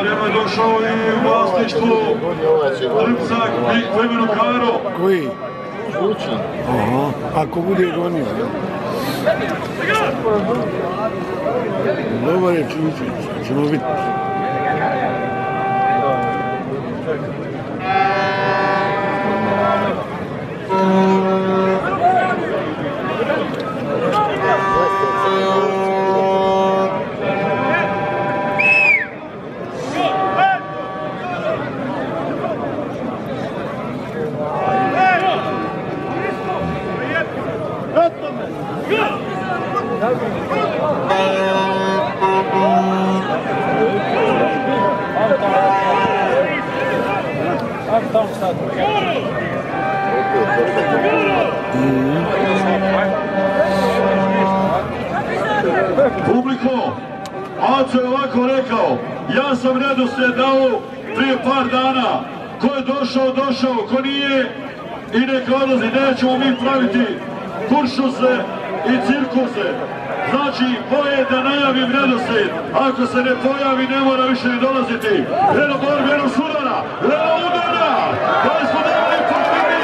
Vrijeme je došao i u vlasništvu Trpcak po imenu Karo. Koji? Kućan. Aha, ako bude gonio. Dobar je Čučić, ćemo vidjeti. Publiko, Aco je ovako rekao, ja sam redoslijed dao prije par dana. Ko je došao, došao, ko nije i neka odlazi. Nećemo mi praviti kuršuse i cirkuse. Znači, boje da najavim redoslijed. Ako se ne pojavi, ne mora više ni dolaziti. Eno borbi, eno sudara, eno udara. Da smo dobili pošteni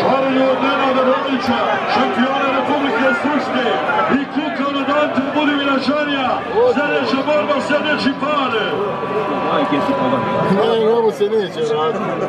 Šarenju od Nenada Rodića, šampiona Republike Srpske i kuka od Antu Budimira Čarija, sljedeća borba sljedeći pare. Ne, ovo se neće raditi.